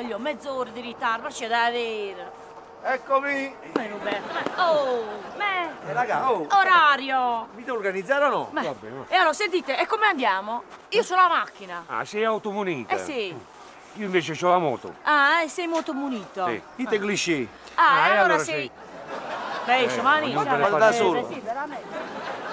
voglio mezz'ora di ritardo, ma c'è da avere. Eccomi! Ma Roberto, oh, me, Eh, raga, oh, orario. mi devo organizzare o no? Beh. Vabbè, ma- E allora sentite, e come andiamo? Io sono la macchina. Ah, sei automunita? Eh sì. Io invece ho la moto. Ah, e sei molto munito. Sì. Ah. Dite cliché. Ah, Ah, e allora, allora sei... sei- Beh, Eh, mani. ognuno da solo. Sì, veramente.